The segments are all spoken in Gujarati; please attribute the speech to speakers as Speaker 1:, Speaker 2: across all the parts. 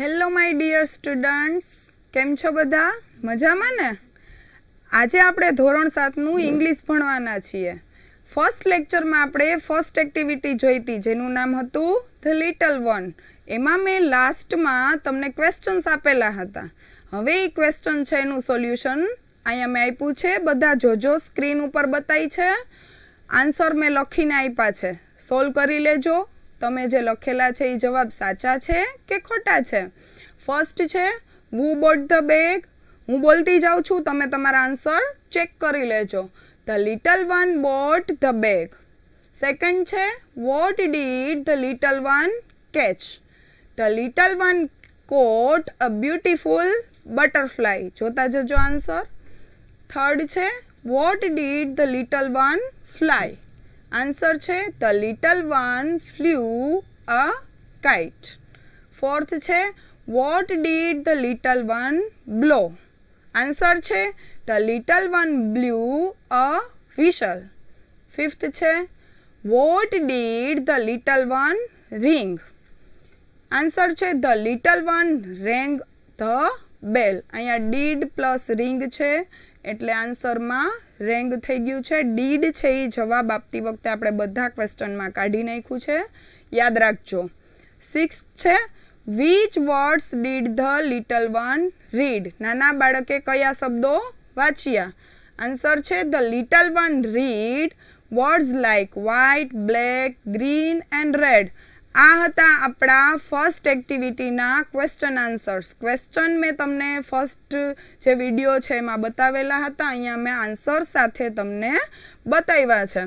Speaker 1: હેલો માય ડિયર સ્ટુડન્ટ્સ કેમ છો બધા? મજામાં ને? આજે આપણે ધોરણ સાતનું ઇંગ્લિશ ભણવાના છીએ. ફર્સ્ટ લેક્ચરમાં આપણે ફર્સ્ટ એક્ટિવિટી જોઈ હતી, જેનું નામ હતું ધ લિટલ વન એમાં મેં લાસ્ટમાં તમને ક્વેશ્ચન્સ આપેલા હતા. હવે એ ક્વેશ્ચન છે એનું સોલ્યુશન અહીંયા મેં આપ્યું છે. બધા જોજો સ્ક્રીન ઉપર બતાવી છે. આન્સર મેં લખીને આપ્યા છે. સોલ્વ કરી લેજો. તમે જે લખેલા છે એ જવાબ સાચા છે કે ખોટા છે? ફર્સ્ટ છે વુ બોટ ધ બેગ હું બોલતી જાઉં છું, તમે તમારા આન્સર ચેક કરી લેજો. The little one bought the bag second છે what did the little one catch the little one caught a beautiful butterfly જોતા જજો આન્સર થર્ડ છે what did the little one fly answer છે, the little one flew a kite. Fourth છે, what did the little one blow? Answer છે, the little one blew a whistle. Fifth છે, what did the little one ring? Answer છે, the little one rang the bell. અહીંયા ડીડ પ્લસ રિંગ છે, એટલે આન્સરમાં રેંગ થઈ ગયું છે. ડીડ છે એ જવાબ આપતી વખતે આપણે બધા ક્વેશ્ચનમાં કાઢી નાખ્યું છે. યાદ રાખજો. સિક્સ છે. Which words did the little one read નાના બાળકે કયા શબ્દો વાંચ્યા? આન્સર છે the little one read words like white black green and red આ હતા આપણા ફર્સ્ટ એક્ટિવિટીના ક્વેશ્ચન આન્સર્સ ક્વેશ્ચન મેં તમને ફર્સ્ટ જે વીડિયો છે એમાં બતાવેલા હતા, અહીંયા મેં આન્સર સાથે તમને બતાવ્યા છે.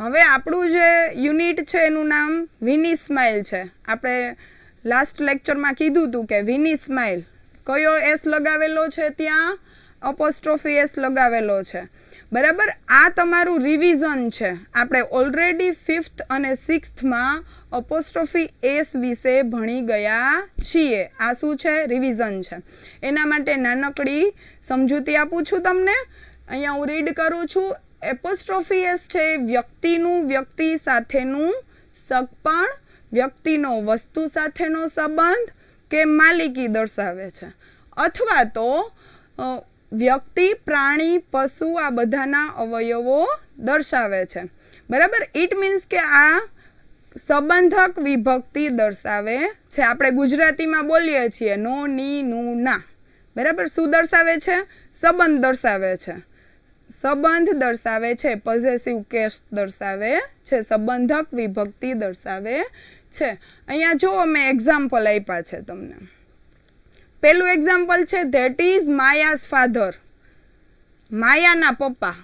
Speaker 1: હવે આપણું જે યુનિટ છે એનું નામ વિની સ્માઇલ છે. આપણે લાસ્ટ લેક્ચરમાં કીધું હતું કે વિની સ્માઇલ કયો એસ લગાવેલો છે ત્યાં? અપોસ્ટ્રોફી એસ લગાવેલો છે. બરાબર? આ તમારું રિવિઝન છે. આપણે ઓલરેડી ફિફ્થ અને સિક્સ્થમાં અપોસ્ટ્રોફી એસ વિશે ભણી ગયા છીએ. આ શું છે? રિવિઝન છે. એના માટે નાનકડી સમજૂતી આપું છું તમને. અહીંયા હું રીડ કરું છું. એપોસ્ટ્રોફી એસ છે વ્યક્તિનું વ્યક્તિ સાથેનું સગપણ, વ્યક્તિનો વસ્તુ સાથેનો સંબંધ કે માલિકી દર્શાવે છે. અથવા તો વ્યક્તિ, પ્રાણી, પશુ આ બધાના અવયવો દર્શાવે છે. બરાબર? ઇટ મીન્સ કે આ સંબંધક વિભક્તિ દર્શાવે છે. આપણે ગુજરાતીમાં બોલીએ છીએ નો, ની, નું, ના. બરાબર? શું દર્શાવે છે? સંબંધ દર્શાવે છે. સંબંધ દર્શાવે છે. પોઝેસિવ કેસ દર્શાવે છે. સંબંધક વિભક્તિ દર્શાવે છે. અહીંયા જો અમે એક્ઝામ્પલ આપ્યા છે તમને. પેલું એક્ઝામ્પલ છે ધેટ ઇઝ માયાસ ફાધર માયાના પપ્પા.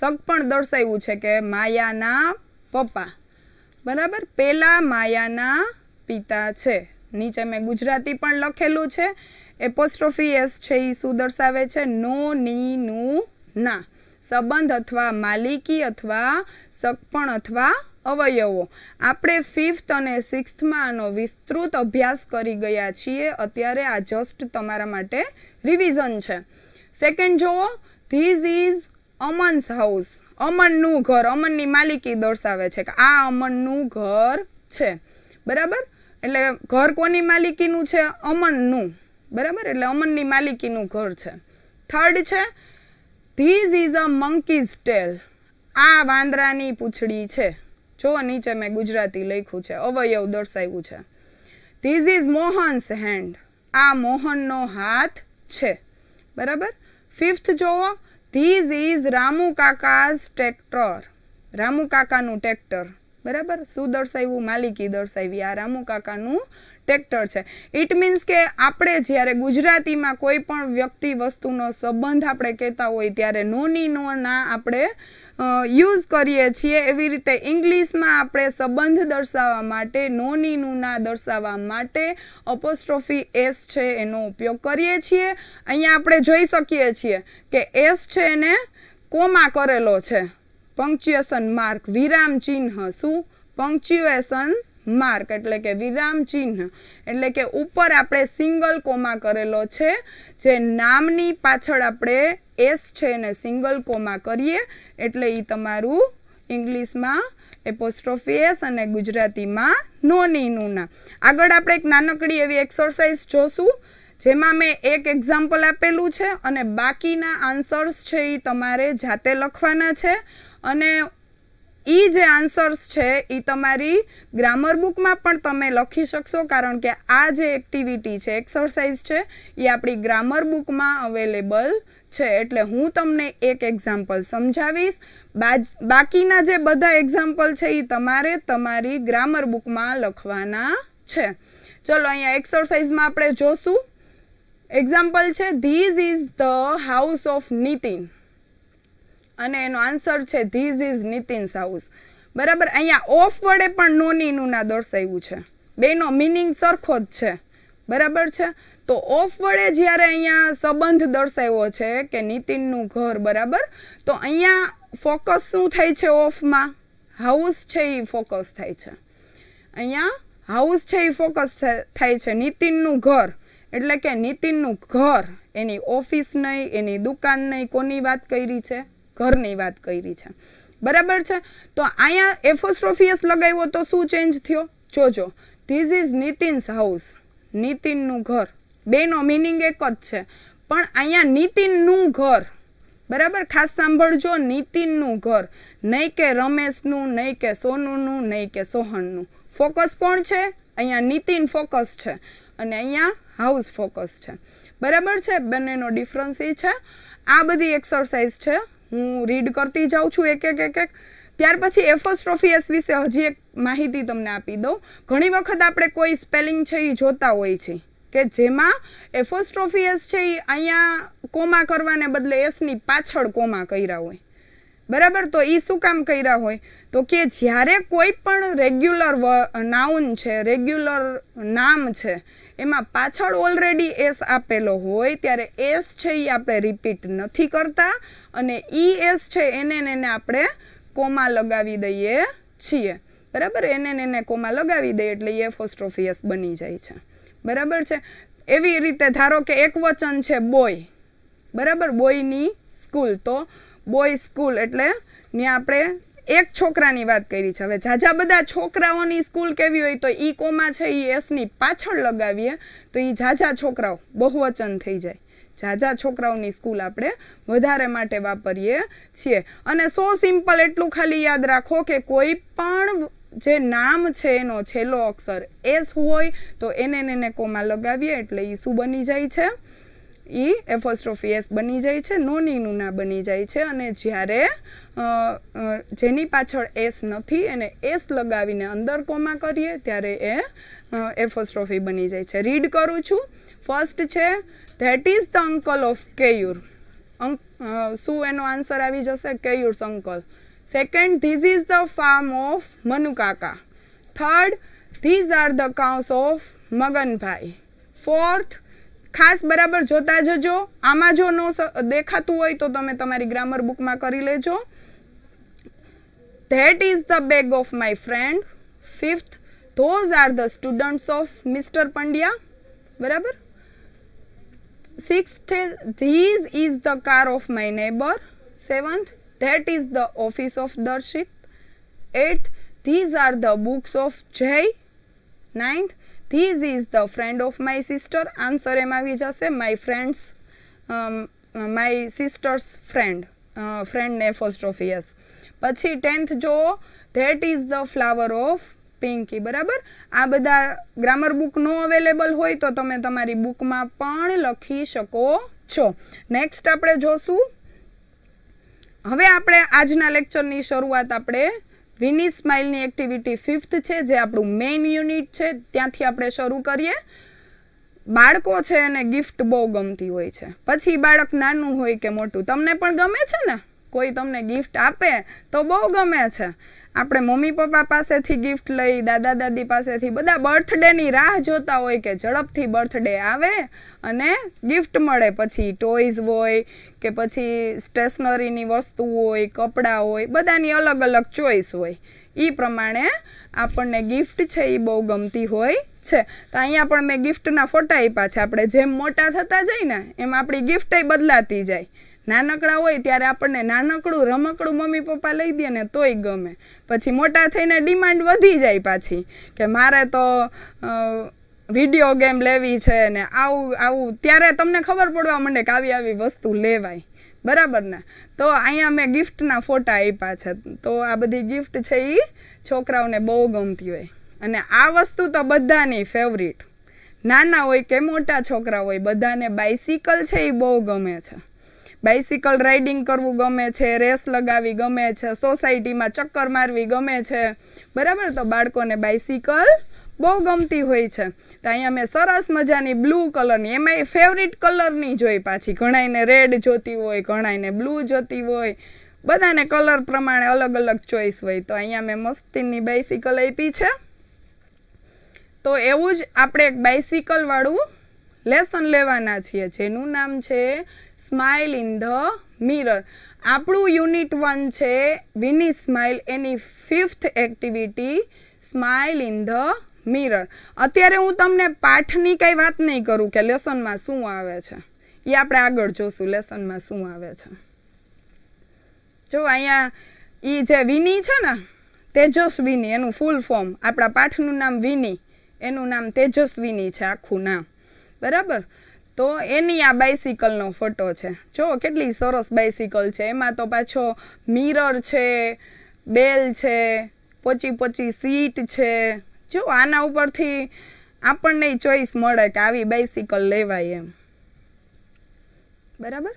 Speaker 1: શક પણ દર્શાવ્યું છે કે માયાના પપ્પા. બરાબર? પેલા માયાના પિતા છે. નીચે મેં ગુજરાતી પણ લખેલું છે. એપોસ્ટ્રોફી એસ છે એ શું દર્શાવે છે? નો, ની, નું, ના. સંબંધ અથવા માલિકી અથવા સગપણ અથવા અવયવો. આપણે ફિફ્થ અને સિક્સ્થમાં આનો વિસ્તૃત અભ્યાસ કરી ગયા છીએ. અત્યારે આ જસ્ટ તમારા માટે રિવિઝન છે. સેકન્ડ જુઓ ધીઝ ઇઝ અમન્સ હાઉસ અમનનું ઘર. અમનની માલિકી દર્શાવે છે કે આ અમનનું ઘર છે. બરાબર? એટલે ઘર કોની માલિકીનું છે? અમનનું બરાબર? એટલે અમનની માલિકીનું ઘર છે. થર્ડ છે this is a monkey's tail આ વાંદરાની પૂંછડી છે. જો નીચે મેં ગુજરાતી લખ્યું છે, અવયવ દર્શાવ્યું છે. ધીઝ ઇઝ મોહન્સ હેન્ડ આ મોહનનો હાથ છે. બરાબર? ફિફ્થ જોવો. This is Ramu kaka's tractor Ramu કાકાનું tractor બરાબર? શું દર્શાવ્યું? માલિકી દર્શાવી. આ રામુ કાકાનું ટ્રેક્ટર છે. ઇટ મીન્સ કે આપણે જ્યારે ગુજરાતીમાં કોઈ પણ વ્યક્તિ વસ્તુનો સંબંધ આપણે કહેતા હોય ત્યારે નોની નોના આપણે યુઝ કરીએ છીએ. એવી રીતે ઇંગ્લિશમાં આપણે સંબંધ દર્શાવવા માટે, નોની નુના દર્શાવવા માટે અપોસ્ટ્રોફી એસ છે એનો ઉપયોગ કરીએ છીએ. અહીંયા આપણે જોઈ શકીએ છીએ કે એસ છે એને કોમા કરેલો છે. પંક્ચ્યુએશન માર્ક વિરામ ચિહ્ન શું? પંક્ચ્યુએશન માર્ક એટલે કે વિરામ ચિહ્ન. એટલે કે ઉપર આપણે સિંગલ કોમા કરેલો છે, જે નામની પાછળ આપણે એસ છે એને સિંગલ કોમા કરીએ, એટલે એ તમારું ઇંગ્લિશમાં એપોસ્ટ્રોફી એસ અને ગુજરાતીમાં નોની નુના આગળ આપણે એક નાનકડી એવી એક્સરસાઇઝ જોશું, જેમાં મેં એક એક્ઝામ્પલ આપેલું છે અને બાકીના આન્સર્સ છે એ તમારે જાતે લખવાના છે. અને એ જે આન્સર્સ છે એ તમારી ગ્રામર બુકમાં પણ તમે લખી શકશો, કારણ કે આ જે એક્ટિવિટી છે એક્સરસાઇઝ છે એ આપણી ગ્રામર બુકમાં અવેલેબલ છે. એટલે હું તમને એક એક્ઝામ્પલ સમજાવીશ. બાકીના જે બધા એક્ઝામ્પલ છે એ તમારે તમારી ગ્રામર બુકમાં લખવાના છે. ચલો અહીંયા એક્સરસાઇઝમાં આપણે જોશું. એક્ઝામ્પલ છે this is the house of Nitin અને એનો આન્સર છે ધીઝ ઇઝ નીતિન હાઉસ બરાબર? અહીંયા ઓફ વડે પણ નોનીનું ના દર્શાવ્યું છે. બેનો મિનિંગ સરખો જ છે. બરાબર છે? તો ઓફ વડે જ્યારે અહીંયા સંબંધ દર્શાવ્યો છે કે નીતિનનું ઘર, બરાબર? તો અહીંયા ફોકસ શું થાય છે ઓફમાં હાઉસ છે એ ફોકસ થાય છે. અહીંયા હાઉસ છે એ ફોકસ થાય છે નીતિનનું ઘર. એટલે કે નીતિનનું ઘર. એની ઓફિસ નહીં, એની દુકાન નહીં, કોની વાત કરી છે? ઘરની વાત કરી છે. બરાબર છે? તો અહીંયા એફોસ્ટ્રોફિયસ લગાવ્યો તો શું ચેન્જ થયો? જોજો. ધીસ ઇઝ નીતિન્સ હાઉસ નીતિનનું ઘર. બેનો મિનિંગ એક જ છે. પણ અહીંયા નીતિનનું ઘર. બરાબર? ખાસ સાંભળજો, નીતિનનું ઘર. નહીં કે રમેશનું, નહીં કે સોનુનું, નહીં કે સોહનનું ફોકસ કોણ છે? અહીંયા નીતિન ફોકસ છે. અને અહીંયા હાઉસ ફોકસ છે. બરાબર છે? બંનેનો ડિફરન્સ એ છે. આ બધી એક્સરસાઇઝ છે. હું રીડ કરતી જાઉં છું એક એક એક એક. ત્યાર પછી એફોસ્ટ્રોફિયસ વિશે હજી એક માહિતી તમને આપી દઉં. ઘણી વખત આપણે કોઈ સ્પેલિંગ છે એ જોતા હોય છે કે જેમાં એફોસ્ટ્રોફિયસ છે એ અહીંયા કોમા કરવાને બદલે એસની પાછળ કોમા કર્યા હોય. બરાબર? તો એ શું કામ કર્યા હોય? તો કે જ્યારે કોઈ પણ રેગ્યુલર નાઉન છે રેગ્યુલર નામ છે, એમાં પાછળ ઓલરેડી એસ આપેલો હોય, ત્યારે એસ છે એ આપણે રિપીટ નથી કરતા. અને ઈ એસ છે, એને એને આપણે કોમા લગાવી દઈએ છીએ. બરાબર? એને એને કોમા લગાવી દઈએ એટલે એ ફોસ્ટ્રોફિયસ બની જાય છે. બરાબર છે? એવી રીતે ધારો કે એક વચન છે બોય. બરાબર? બોયની સ્કૂલ. તો બોય સ્કૂલ એટલે ત્યાં આપણે એક છોકરાની વાત કરી છે. હવે ઝાઝા બધા છોકરાઓની સ્કૂલ કેવી હોય તો ઈ કોમા છે એ એસની પાછળ લગાવીએ તો એ ઝાઝા છોકરાઓ બહુવચન થઈ જાય. ઝાઝા છોકરાઓની સ્કૂલ આપણે વધારે માટે વાપરીએ છીએ. અને સો સિમ્પલ એટલું ખાલી યાદ રાખો કે કોઈ પણ જે નામ છે એનો છેલ્લો અક્ષર એસ હોય તો એને એને કોમા લગાવીએ એટલે એ શું બની જાય છે. એ એફોસ્ટ્રોફી એસ બની જાય છે નોની નુના બની જાય છે અને જ્યારે જેની પાછળ એસ નથી એને એસ લગાવીને અંદર કોમા કરીએ ત્યારે એ એફોસ્ટ્રોફી બની જાય છે. રીડ કરું છું. ફર્સ્ટ છે that is the uncle of Keyur શું એનો આન્સર આવી જશે? Keyur's uncle second this is the farm of Manukaka third these are the cows of Maganbhai fourth ખાસ બરાબર જોતા જજો. આમાં જો નો દેખાતું હોય તો તમે તમારી ગ્રામર બુકમાં કરી લેજો. That is the bag of my friend fifth those are the students of mister Pandya બરાબર? Sixth this is the car of my neighbour seventh that is the office of Darshit eighth these are the books of Jay ninth this is the friend of my sister answer એમ આવી જશે my friend's my sister's friend ફ્રેન્ડને ફોસ્ટ્રોફિયસ પછી ટેન્થ જો that is the flower of Pinky બરાબર? આ બધા ગ્રામર બુક નો અવેલેબલ હોય તો તમે તમારી બુકમાં પણ લખી શકો છો. નેક્સ્ટ આપણે જોશું. હવે આપણે આજના લેક્ચરની શરૂઆત આપણે વિની સ્માઇલની એક્ટિવિટી ફિફ્થ છે, જે આપણું મેઇન યુનિટ છે. ત્યાંથી આપણે શરૂ કરીએ. બાળકો છે એને ગિફ્ટ બહુ ગમતી હોય છે. પછી બાળક નાનું હોય કે મોટું, તમને પણ ગમે છે ને? કોઈ તમને ગિફ્ટ આપે તો બહુ ગમે છે. આપણે મમ્મી પપ્પા પાસેથી ગિફ્ટ લઈ, દાદા દાદી પાસેથી બધા બર્થડેની રાહ જોતા હોય કે ઝડપથી બર્થડે આવે અને ગિફ્ટ મળે. પછી ટોયઝ હોય કે પછી સ્ટેશનરીની વસ્તુ હોય, કપડાં હોય, બધાની અલગ અલગ ચોઈસ હોય. એ પ્રમાણે આપણને ગિફ્ટ છે એ બહુ ગમતી હોય છે. તો અહીંયા પણ મેં ગિફ્ટના ફોટા આપ્યા છે. આપણે જેમ મોટા થતા જઈએ ને એમ આપણી ગિફ્ટ બદલાતી જાય. નાનકડા હોય ત્યારે આપણને નાનકડું રમકડું મમ્મી પપ્પા લઈ દે ને તોય ગમે. પછી મોટા થઈને ડિમાન્ડ વધી જાય પાછી કે મારે તો વીડિયો ગેમ લેવી છે ને આવું આવું. ત્યારે તમને ખબર પડવા માંડે કે આવી આવી વસ્તુ લેવાય. બરાબર ને? તો અહીંયા મેં ગિફ્ટના ફોટા આપ્યા છે. તો આ બધી ગિફ્ટ છે એ છોકરાઓને બહુ ગમતી હોય. અને આ વસ્તુ તો બધાની ફેવરિટ નાના હોય કે મોટા છોકરા હોય, બધાને બાઇસિકલ છે એ બહુ ગમે છે. બાઇસિકલ રાઇડિંગ કરવું ગમે છે રેસ લગાવી ગમે છે સોસાયટીમાં ચક્કર મારવી ગમે છે. બરાબર? તો બાળકોને બાઇસિકલ બહુ ગમતી હોય છે. તો અહીંયા મેં સરસ મજાની બ્લુ કલરની એમાંય ફેવરિટ કલરની જોઈ પાછી. ઘણાઈને રેડ જોતી હોય ઘણાઈને બ્લુ જોતી હોય. બધાને કલર પ્રમાણે અલગ અલગ ચોઈસ હોય. તો અહીંયા મેં મસ્તીની બાઇસિકલ આપી છે. તો એવું જ આપણે એક બાઇસિકલવાળું લેસન લેવાના છીએ, જેનું નામ છે સ્માઇલ ઇન ધ મિરર આપણું યુનિટ વન છે વિની smile any fifth activity smile in the mirror અત્યારે હું તમને પાઠની કંઈ વાત નહીં કરું કે લેસનમાં શું આવે છે. એ આપણે આગળ જોશું લેસનમાં શું આવે છે. જો અહીંયા એ જે વિની છે ને તેજસ્વીની એનું ફૂલ ફોર્મ આપણા પાઠનું નામ વિની એનું નામ તેજસ્વીની છે આખું નામ. બરાબર? તો એની આ બાઇસિકલનો ફોટો છે. જો, કેટલી સરસ બાઇસિકલ છે. એમાં તો પાછો મિરર છે બેલ છે, પોચી પોચી સીટ છે. જો, આના ઉપરથી આપણને ચોઈસ મળે કે આવી બાઇસિકલ લેવાય એમ. બરાબર?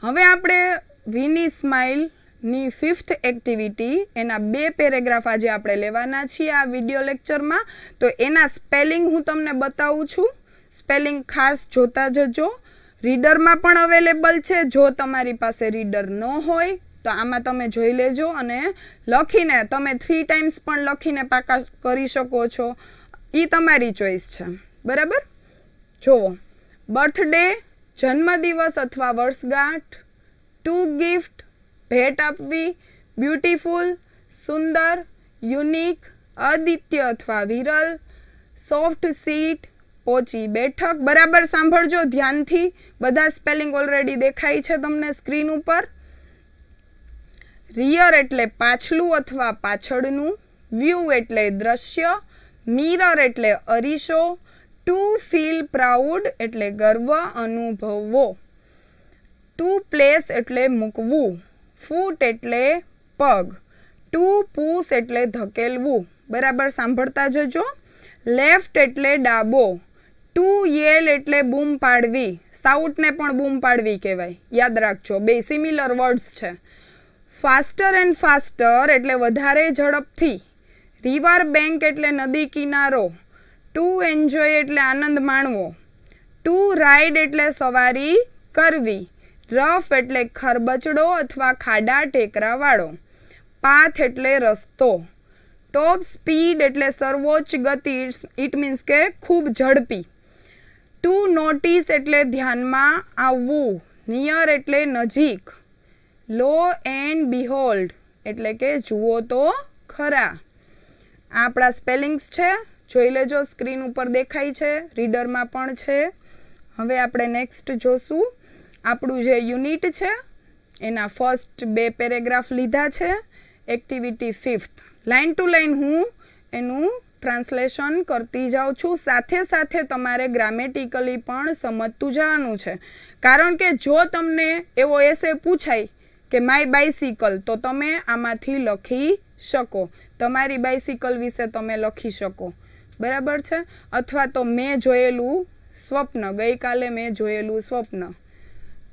Speaker 1: હવે આપણે વિની સ્માઇલની ફિફ્થ એક્ટિવિટી એના બે પેરેગ્રાફ આજે આપણે લેવાના છીએ આ વીડિયો લેક્ચરમાં તો એના સ્પેલિંગ હું તમને બતાવું છું. સ્પેલિંગ ખાસ જોતા જજો. રીડરમાં પણ અવેલેબલ છે. જો તમારી પાસે રીડર ન હોય, તો આમાં તમે જોઈ લેજો અને લખીને તમે થ્રી ટાઈમ્સ પણ લખીને પાકા કરી શકો છો. એ તમારી ચોઈસ છે. બરાબર? જુઓ. બર્થડે, જન્મદિવસ અથવા વર્ષગાંઠ ટુ ગિફ્ટ ભેટ આપવી બ્યુટીફુલ સુંદર યુનિક અદિત્ય અથવા વિરલ સોફ્ટ સીટ પોચી બેઠક. બરાબર સાંભળજો, ધ્યાનથી. બધા સ્પેલિંગ ઓલરેડી દેખાય છે તમને સ્ક્રીન ઉપર. રિયર એટલે પાછલું અથવા પાછળનું. વ્યૂ એટલે દ્રશ્ય. મિરર એટલે અરીસો. ટુ ફીલ પ્રાઉડ એટલે ગર્વ અનુભવવો. ટુ પ્લેસ એટલે મૂકવું. ફૂટ એટલે પગ. ટુ પૂસ એટલે ધકેલવું. બરાબર સાંભળતા જજો. લેફ્ટ એટલે ડાબો. ટુ યેલ એટલે બૂમ પાડવી. સાઉટને પણ બૂમ પાડવી કહેવાય. યાદ રાખજો, બે સિમિલર વર્ડ્સ છે. ફાસ્ટર એન્ડ ફાસ્ટર એટલે વધારે ઝડપથી. રિવર બેંક એટલે નદી કિનારો. ટુ એન્જોય એટલે આનંદ માણવો. ટુ રાઇડ એટલે સવારી કરવી. રફ એટલે ખરબચડો અથવા ખાડા ટેકરાવાળો. પાથ એટલે રસ્તો. ટોપ સ્પીડ એટલે સર્વોચ્ચ ગતિ. ઇટ મીન્સ કે ખૂબ ઝડપી. ટુ નોટિસ એટલે ધ્યાનમાં આવવું, નિયર એટલે નજીક. લો એન્ડ બિહોલ્ડ એટલે કે જુઓ તો ખરા. આપણા સ્પેલિંગ્સ છે, જોઈ લેજો સ્ક્રીન ઉપર દેખાય છે રીડરમાં પણ છે. હવે આપણે નેક્સ્ટ જોશું. આપણું જે યુનિટ છે, એના ફર્સ્ટ બે પેરેગ્રાફ લીધા છે. Activity fifth line to line હું એનું ટ્રાન્સલેશન કરતી જાઉં છું. સાથે સાથે તમારે ગ્રામેટિકલી પણ સમજતું જવાનું છે. કારણ કે જો તમને એવો એસે પૂછાય કે માય બાઇસિકલ તો તમે આમાંથી લખી શકો. તમારી બાઇસિકલ વિશે તમે લખી શકો. બરાબર છે? અથવા તો મેં જોયેલું સ્વપ્ન, ગઈકાલે મેં જોયેલું સ્વપ્ન.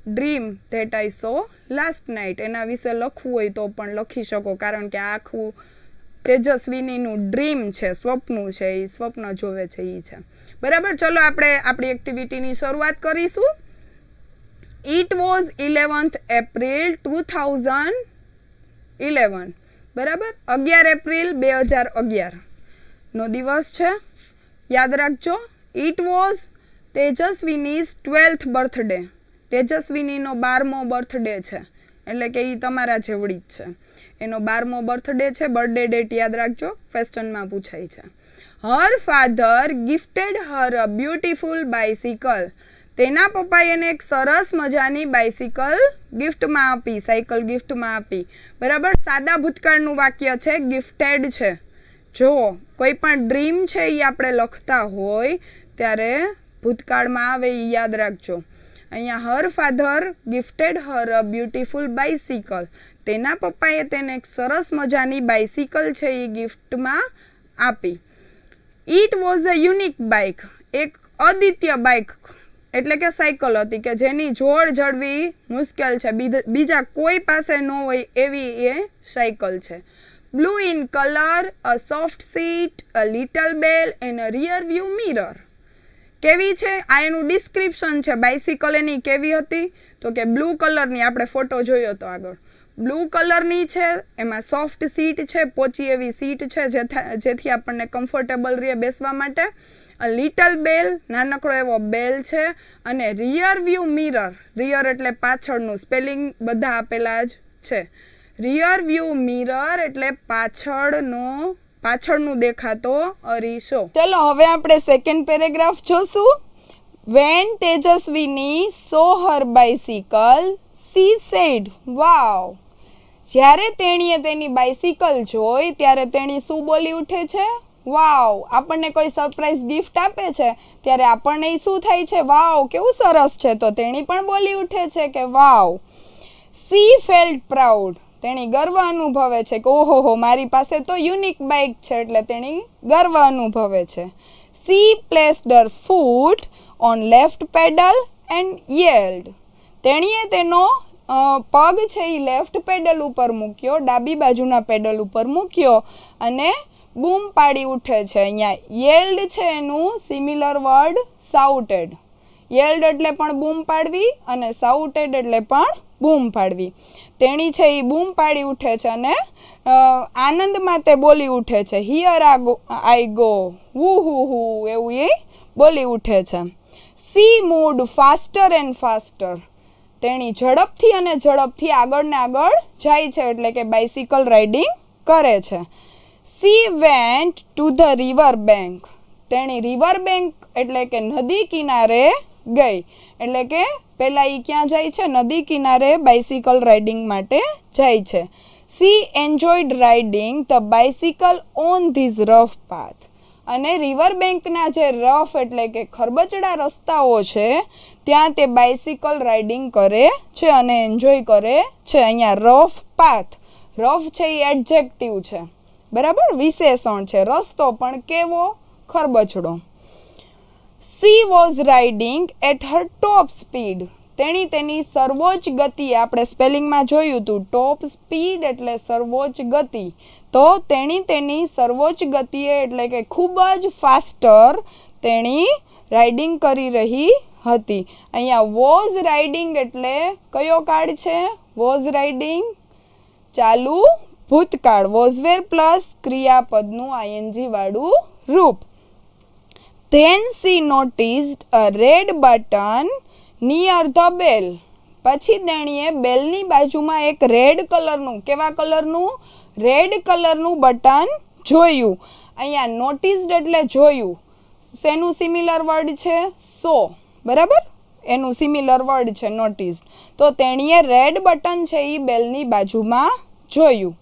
Speaker 1: Dream that I saw last night એના વિશે લખવું હોય તો પણ લખી શકો, કારણ કે આખું તેજસ્વીનીનું ડ્રીમ છે, સ્વપ્નું છે એ સ્વપ્ન જોવે છે એ છે. બરાબર? ચલો આપણે આપણી એક્ટિવિટીની શરૂઆત કરીશું. It was eleventh April two thousand eleven બરાબર? અગિયાર એપ્રિલ બે હજાર અગિયાર. નો દિવસ છે. યાદ રાખજો. It was Tejaswini's twelfth birthday તેજસ્વીનીનો બારમો બર્થડે છે. એટલે કે એ તમારા જેવડી જ છે. એનો બારમો બર્થડે છે બર્થડે ડેટ યાદ રાખજો ક્વેશ્ચનમાં પૂછાય છે. Her father gifted her a beautiful bicycle તેના પપ્પાએ એને એક સરસ મજાની બાઇસિકલ ગિફ્ટમાં આપી સાયકલ ગિફ્ટમાં આપી. બરાબર? સાદા ભૂતકાળનું વાક્ય છે ગિફ્ટેડ છે. જો કોઈ પણ ડ્રીમ છે એ આપણે લખતા હોય, ત્યારે ભૂતકાળમાં આવે એ યાદ રાખજો. અહીંયા her father gifted her a beautiful bicycle તેના પપ્પાએ તેને એક સરસ મજાની બાઇસિકલ છે એ ગિફ્ટમાં આપી. It was a unique bike એક અદ્વિતીય બાઇક એટલે કે સાયકલ હતી કે જેની જોડ જડવી મુશ્કેલ છે. બીજા કોઈ પાસે ન હોય એવી એ સાયકલ છે. Blue in colour a soft seat a little bell and a rear view mirror કેવી છે? આ એનું ડિસ્ક્રિપ્શન છે. બાઇસિકલ એની કેવી હતી? તો કે બ્લુ કલરની આપણે ફોટો જોયો હતો આગળ. બ્લુ કલરની છે, એમાં સોફ્ટ સીટ છે, પોચી એવી સીટ છે, જેથી આપણને કમ્ફર્ટેબલ રહે બેસવા માટે. લિટલ બેલ, નાનકડો એવો બેલ છે, અને રિયર વ્યૂ મિરર. રિયર એટલે પાછળનું સ્પેલિંગ બધા આપેલા જ છે. રિયર વ્યૂ મિરર એટલે પાછળનો, પાછળનું દેખાતો અરીસો. ચલો, હવે આપણે સેકન્ડ પેરેગ્રાફ જોશું. When Tejaswini saw her bicycle she said wow જ્યારે તેણીએ તેની બાઇસિકલ જોઈ, ત્યારે તેણી શું બોલી ઉઠે છે? વાવ આપણને કોઈ સરપ્રાઈઝ ગિફ્ટ આપે છે? ત્યારે આપણને શું થાય છે? વાવ કેવું સરસ છે? તો તેણી પણ બોલી ઉઠે છે કે વાવ સી ફેલ્ટ પ્રાઉડ તેણી ગર્વ અનુભવે છે કે, ઓહો મારી પાસે તો યુનિક બાઇક છે. એટલે તેણી ગર્વ અનુભવે છે. She placed her foot on left pedal and yelled તેણીએ તેનો પગ છે એ લેફ્ટ પેડલ ઉપર મૂક્યો, ડાબી બાજુના પેડલ ઉપર મૂક્યો અને બૂમ પાડી ઉઠે છે. અહીંયા યેલ્ડ છે એનું સિમિલર વર્ડ સાઉટેડ યેલ્ડ એટલે પણ બૂમ પાડવી અને સાઉટેડ એટલે પણ બૂમ પાડવી. તેણી છે એ બૂમ પાડી ઉઠે છે અને આનંદમાં તે બોલી ઉઠે છે. હિયર આ ગો આઈ ગો વુ હુ હુ એવું એ બોલી ઉઠે છે. She moved faster and faster તેણી ઝડપથી અને ઝડપથી આગળ ને આગળ જાય છે એટલે કે બાઇસિકલ રાઇડિંગ કરે છે. She went to the river bank તેણી રિવર બેંક એટલે કે નદી કિનારે ગઈ. એટલે કે પહેલાં એ ક્યાં જાય છે? નદી કિનારે બાઇસિકલ રાઇડિંગ માટે જાય છે. She enjoyed riding the bicycle on these rough path અને રિવર બેંકના જે રફ એટલે કે ખરબચડા રસ્તાઓ છે, ત્યાં તે બાઇસિકલ રાઇડિંગ કરે છે અને એન્જોય કરે છે. અહીંયા રફ પાથ રફ છે એ એડજેક્ટિવ છે. બરાબર? વિશેષણ છે. રસ્તો પણ કેવો? ખરબચડો. She was riding at her top speed તેણી તેની સર્વોચ્ચ ગતિ, આપણે સ્પેલિંગમાં જોયું હતું ટોપ સ્પીડ એટલે સર્વોચ્ચ ગતિ. તો તેણી તેની સર્વોચ્ચ ગતિએ એટલે કે ખૂબ જ ફાસ્ટર તેણી રાઇડિંગ કરી રહી હતી. અહીંયા વોઝ રાઇડિંગ એટલે કયો કાળ છે? વોઝ રાઇડિંગ ચાલુ ભૂતકાળ. વોઝવેર પ્લસ ક્રિયાપદનું આઈએનજી વાળું રૂપ. Then she noticed a red button near the bell પછી તેણીએ બેલની બાજુમાં એક રેડ કલરનું કેવા કલરનું રેડ કલરનું બટન જોયું. અહીંયા નોટિસ્ડ એટલે જોયું. શેનું સિમિલર વર્ડ છે? સો બરાબર? એનું સિમિલર વર્ડ છે નોટિસ્ડ તો તેણીએ રેડ બટન છે એ બેલની બાજુમાં જોયું.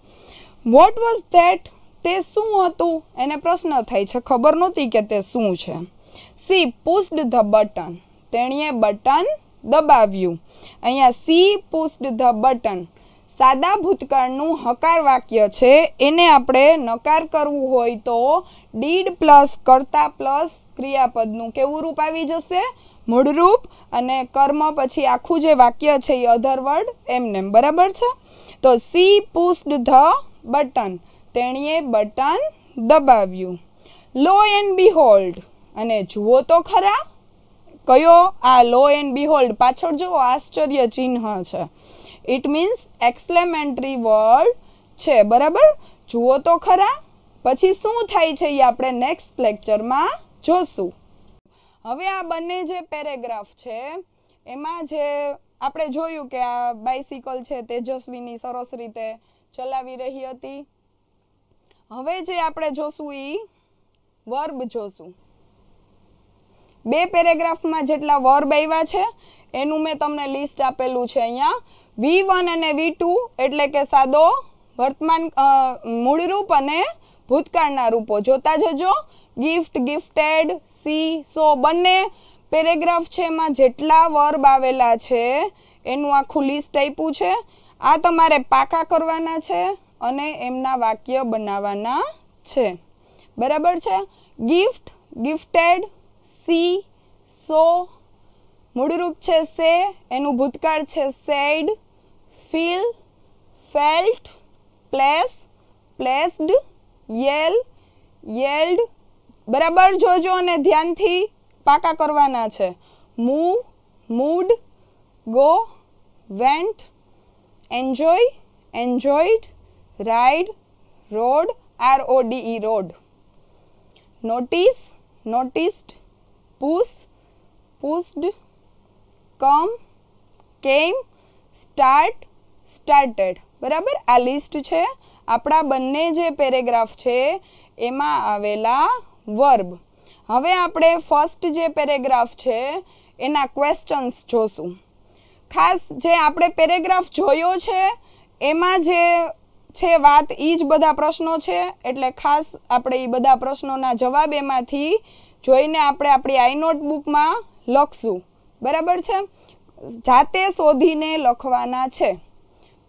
Speaker 1: વોટ વોઝ ધેટ તે શું હતું? એને પ્રશ્ન થાય છે. ખબર નહોતી કે તે શું છે. સી પુસ્ડ ધ બટન તેણીએ બટન દબાવ્યું. અહીંયા સી પુસ્ડ ધ બટન. સાદા ભૂતકાળનું હકાર વાક્ય છે. એને આપણે નકાર કરવું હોય તો ડીડ પ્લસ કરતા પ્લસ ક્રિયાપદનું કેવું રૂપ આવી જશે? મૂળરૂપ અને કર્મ પછી આખું જે વાક્ય છે એ અધર વર્ડ એમને બરાબર છે? તો સી પુસ્ડ ધ બટન. તેણીએ બટન દબાવ્યું. લો એન્ડ બી હોલ્ડ અને જુઓ તો ખરા કયો આ લો એન્ડ બિહોલ્ડ પાછળ જુઓ, આશ્ચર્ય ચિહ્ન છે. ઇટ મીન્સ એક્સલેમેન્ટરી વર્ડ છે, બરાબર? જુઓ તો ખરા. પછી શું થાય છે એ આપણે નેક્સ્ટ લેક્ચરમાં જોશું. હવે આ બંને જે પેરેગ્રાફ છે, એમાં જે આપણે જોયું કે આ બાઇસિકલ છે, તેજસ્વીની સરસ રીતે ચલાવી રહી હતી. હવે જે આપણે જોશું એ વર્બ જોશું. બે પેરેગ્રાફમાં જેટલા વર્બ આવ્યા છે, એનું મેં તમને લિસ્ટ આપેલું છે અહીંયા. વી વન અને વી ટુ એટલે કે સાદો વર્તમાન મૂળરૂપ અને ભૂતકાળના રૂપો. જોતા જજો. ગિફ્ટ, ગિફ્ટેડ, સી, સો બંને પેરેગ્રાફ છે એમાં જેટલા વર્બ આવેલા છે, એનું આખું લિસ્ટ આપ્યું છે. આ તમારે પાકા કરવાના છે અને એમના વાક્ય બનાવવાના છે. બરાબર છે? ગિફ્ટ, ગિફ્ટેડ સી, સો, મૂળરૂપ છે સે, એનું ભૂતકાળ છે said, feel, felt, place, placed, yell, yelled. બરાબર જોજો અને ધ્યાનથી પાકા કરવાના છે. Move moved, go, went, enjoy, enjoyed, ride, rode, R O D E rode. Notice, noticed push, pushed, come, came, start, started. બરાબર? આ લિસ્ટ છે. આપણા બંને જે પેરેગ્રાફ છે, એમાં આવેલા વર્બ. હવે આપણે ફર્સ્ટ જે પેરેગ્રાફ છે, એના ક્વેશ્ચન્સ જોશું. ખાસ જે આપણે પેરેગ્રાફ જોયો છે, એમાં જે છે વાત એ જ બધા પ્રશ્નો છે. એટલે ખાસ આપણે એ બધા પ્રશ્નોના જવાબ એમાંથી જોઈને આપણે આપણી આઈ નોટબુકમાં લખશું. બરાબર છે? જાતે શોધીને લખવાના છે.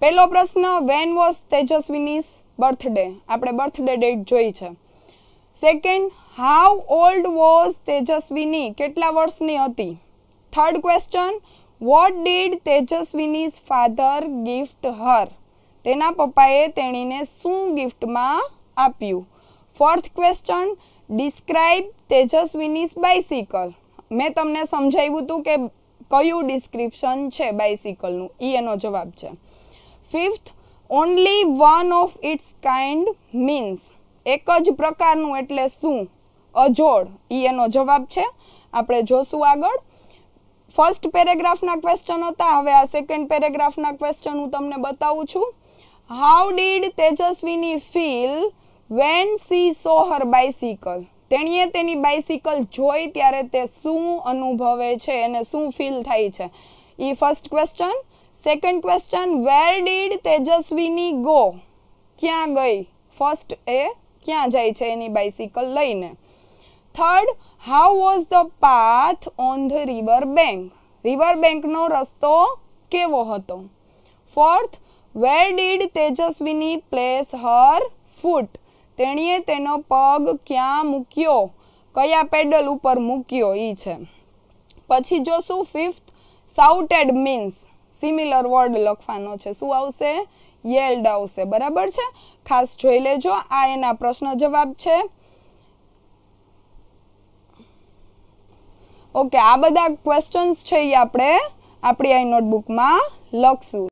Speaker 1: પહેલો પ્રશ્ન વેન વોઝ તેજસ્વીનીસ બર્થડે આપણે બર્થડે ડેટ જોઈ છે. Second how old was Tejaswini? કેટલા વર્ષની હતી? Third question what did Tejaswini's father gift her તેના પપ્પાએ તેણીને શું ગિફ્ટમાં આપ્યું? Fourth question describe Tejaswini's bicycle મેં તમને સમજાવ્યું હતું કે કયું ડિસ્ક્રિપ્શન છે બાઇસિકલનું એ એનો જવાબ છે. Fifth only one of its kind means એક જ પ્રકારનું એટલે શું? અજોડ. એ એનો જવાબ છે. આપણે જોશું આગળ. ફર્સ્ટ પેરેગ્રાફના ક્વેશ્ચન હતા. હવે આ સેકન્ડ પેરેગ્રાફના ક્વેશ્ચન હું તમને બતાવું છું. How did Tejaswini feel when she saw her bicycle તેણીએ તેની બાઇસિકલ જોઈ ત્યારે તે શું અનુભવે છે અને શું ફીલ થાય છે? એ first question second question where did Tejaswini go? ક્યાં ગઈ? ફર્સ્ટ એ ક્યાં જાય છે એની બાઇસિકલ લઈને? Third how was the path on the river bank river બેંકનો રસ્તો કેવો હતો? Fourth where did Tejaswini place her foot તેણીએ તેનો પગ ક્યાં મૂક્યો? કયા પેડલ ઉપર મૂક્યો એ છે. પછી જોશું fifth shouted means similar word લખવાનો છે. શું આવશે? યેલ્ડ આવશે. બરાબર છે? ખાસ જોઈ લેજો. આ એના પ્રશ્ન જવાબ છે. ઓકે, આ બધા ક્વેશ્ચન્સ છે એ આપણે આપણી આ નોટબુકમાં લખશું.